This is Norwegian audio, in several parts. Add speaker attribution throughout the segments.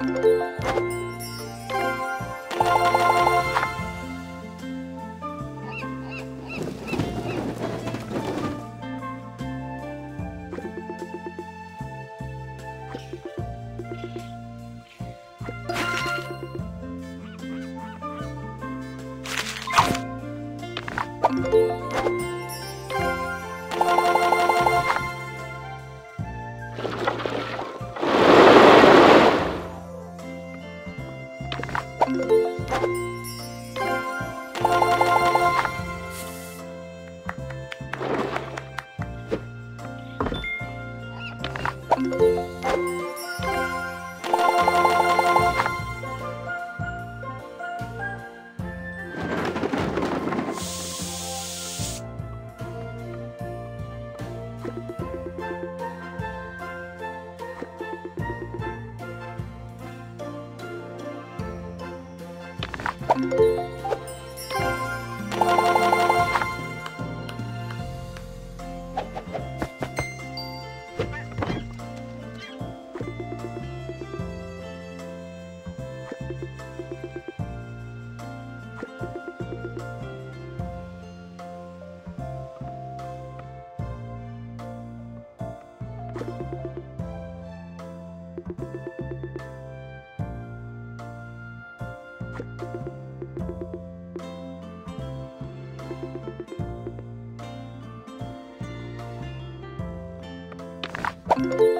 Speaker 1: Thank you. Bye.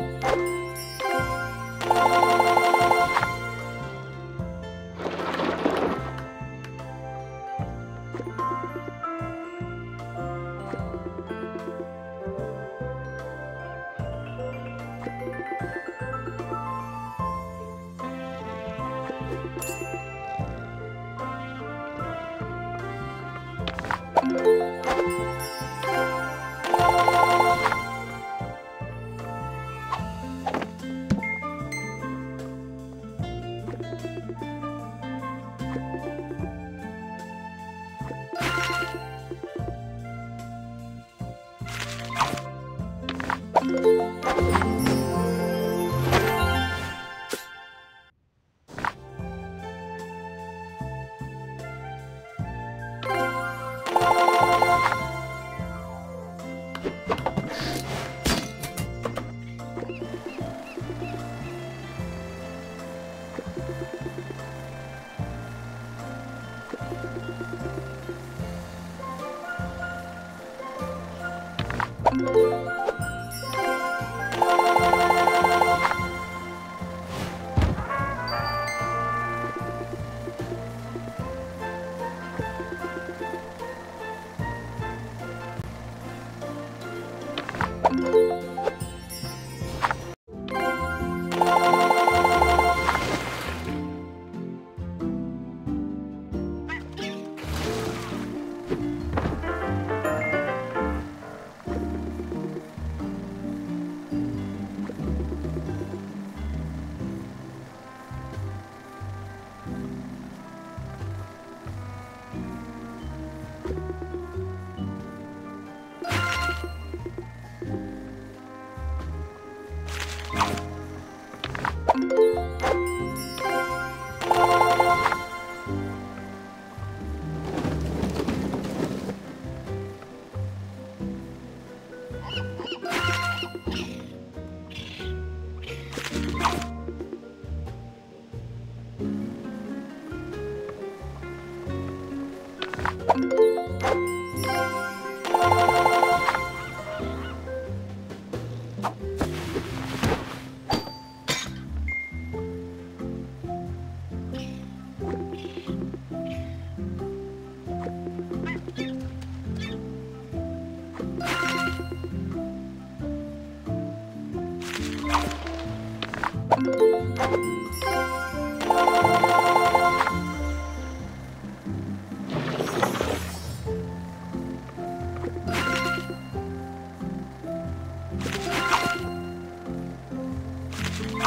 Speaker 1: you